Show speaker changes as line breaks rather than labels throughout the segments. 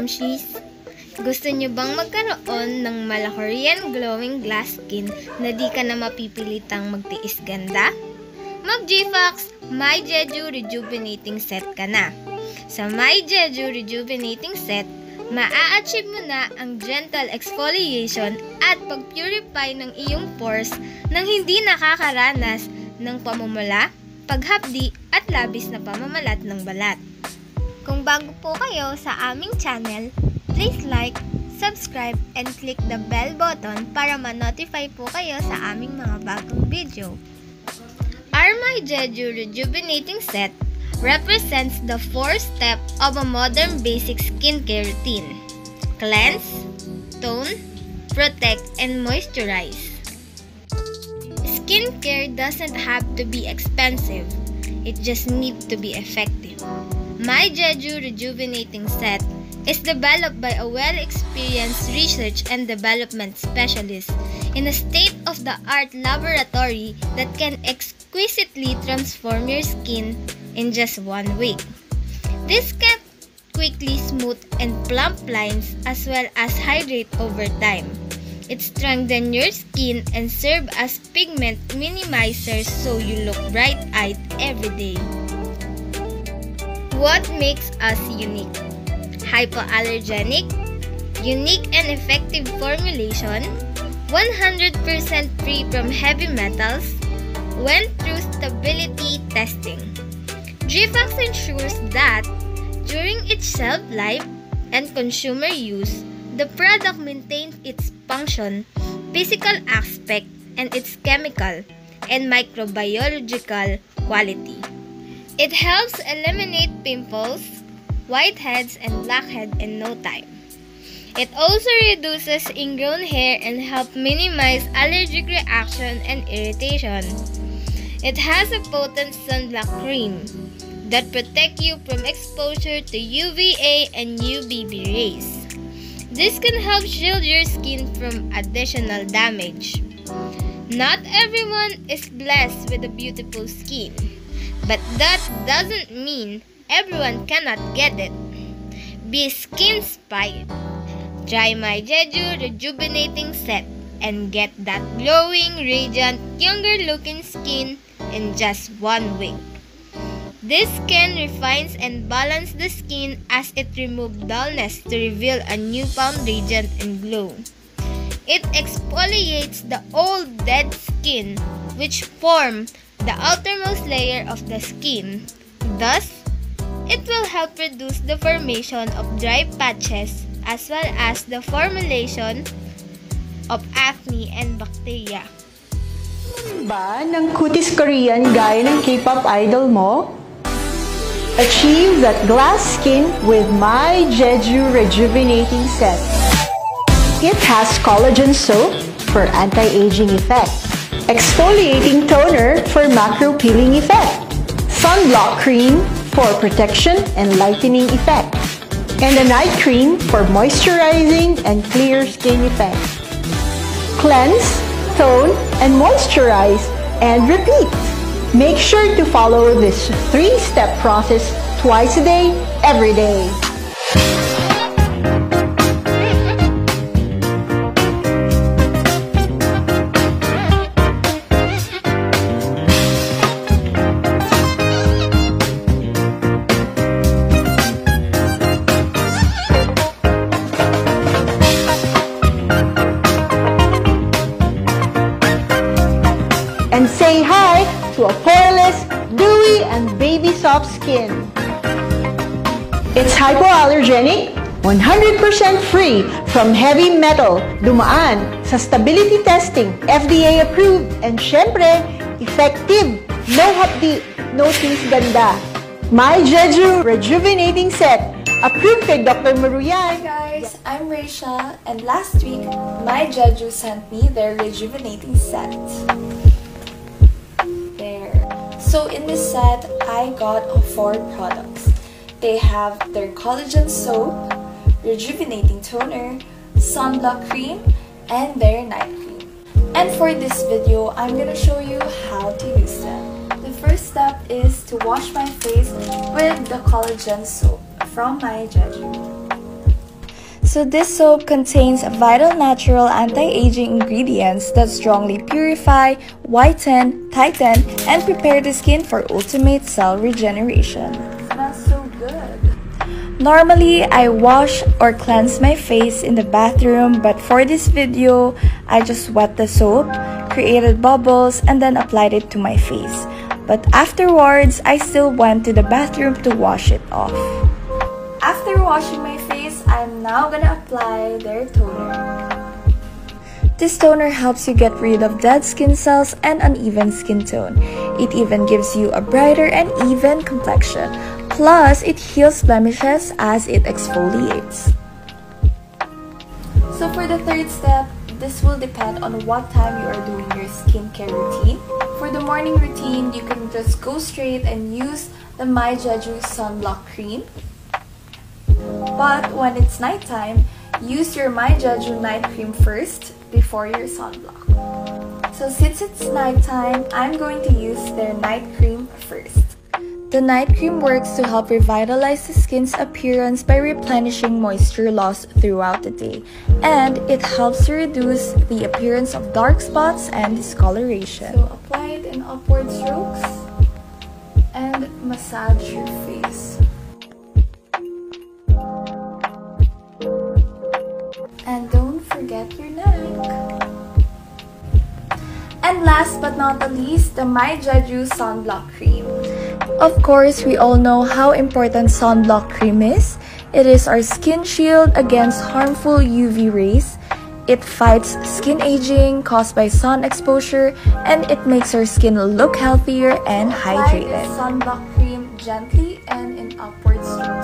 Mamshies! Gusto nyo bang magkaroon ng malakorian glowing glass skin na di ka na mapipilitang magtiis ganda? Mag G-Fox My Jeju Rejuvenating Set ka na. Sa My Jeju Rejuvenating Set, maa-achieve mo na ang gentle exfoliation at pag-purify ng iyong pores nang hindi nakakaranas ng pamumula, paghapdi at labis na pamamalat ng balat. Kung bago po kayo sa aming channel, please like, subscribe, and click the bell button para ma-notify po kayo sa aming mga bagong video. My Jeju Rejuvenating Set represents the fourth step of a modern basic skincare routine. Cleanse, tone, protect, and moisturize. Skincare doesn't have to be expensive. It just needs to be effective. My Jeju Rejuvenating Set is developed by a well-experienced research and development specialist in a state-of-the-art laboratory that can exquisitely transform your skin in just one week. This can quickly smooth and plump lines as well as hydrate over time. It strengthens your skin and serve as pigment minimizer so you look bright-eyed every day. What makes us unique? Hypoallergenic, unique and effective formulation, 100% free from heavy metals, went through stability testing. Gfoxx ensures that during its shelf life and consumer use, the product maintains its function, physical aspect, and its chemical and microbiological quality. It helps eliminate pimples, whiteheads, and blackhead in no time. It also reduces ingrown hair and helps minimize allergic reaction and irritation. It has a potent sunblock cream that protect you from exposure to UVA and UVB rays. This can help shield your skin from additional damage. Not everyone is blessed with a beautiful skin, but that doesn't mean everyone cannot get it. Be skin inspired. Try my Jeju Rejuvenating Set and get that glowing, radiant, younger looking skin in just one week. This can refines and balance the skin as it removes dullness to reveal a newfound radiant and glow. It exfoliates the old dead skin which form the outermost layer of the skin. Thus, it will help reduce the formation of dry patches as well as the formulation of acne and bacteria.
Ba ng kutis Korean gaya ng K-pop idol mo? Achieve that glass skin with My Jeju Rejuvenating Set. It has collagen soap for anti-aging effect, exfoliating toner for macro peeling effect, sunblock cream for protection and lightening effect, and a night cream for moisturizing and clear skin effect. Cleanse, tone, and moisturize, and repeat. Make sure to follow this three-step process twice a day, every day. and say hi to a poreless, dewy, and baby soft skin. It's hypoallergenic, 100% free from heavy metal, dumaan sa stability testing, FDA approved, and syempre, effective, no hapdi, no things ganda. My Jeju Rejuvenating Set, approved kay Dr. Maruyan.
Hi guys, I'm Rachel, and last week, my Jeju sent me their rejuvenating set. So in this set, I got four products. They have their collagen soap, rejuvenating toner, sunblock cream, and their night cream. And for this video, I'm gonna show you how to use them. The first step is to wash my face with the collagen soap from my Jeju. So this soap contains vital natural anti-aging ingredients that strongly purify, whiten, tighten, and prepare the skin for ultimate cell regeneration. Smells so good. Normally, I wash or cleanse my face in the bathroom, but for this video, I just wet the soap, created bubbles, and then applied it to my face. But afterwards, I still went to the bathroom to wash it off. After washing my I'm now gonna apply their toner. This toner helps you get rid of dead skin cells and uneven skin tone. It even gives you a brighter and even complexion. Plus, it heals blemishes as it exfoliates. So for the third step, this will depend on what time you are doing your skincare routine. For the morning routine, you can just go straight and use the My Jeju Sunblock Cream. But when it's nighttime, use your My Jeju Night Cream first before your sunblock. So since it's nighttime, I'm going to use their night cream first. The night cream works to help revitalize the skin's appearance by replenishing moisture lost throughout the day, and it helps to reduce the appearance of dark spots and discoloration. So apply it in upward strokes and massage your face. Your neck. And last but not the least, the My Jeju Sunblock Cream. Of course, we all know how important sunblock cream is. It is our skin shield against harmful UV rays. It fights skin aging caused by sun exposure and it makes our skin look healthier and hydrated. Apply sunblock cream gently and in upward strokes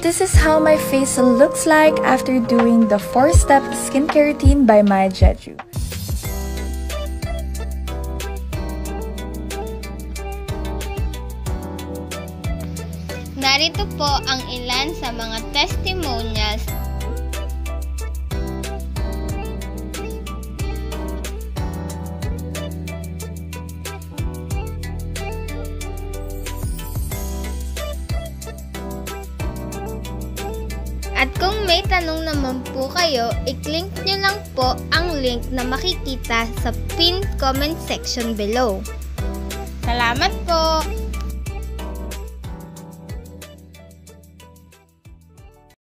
this is how my face looks like after doing the 4-step skincare routine by My Jeju.
Narito po ang ilan sa mga testimonials may tanong naman po kayo, i-click nyo lang po ang link na makikita sa pinned comment section below. Salamat po!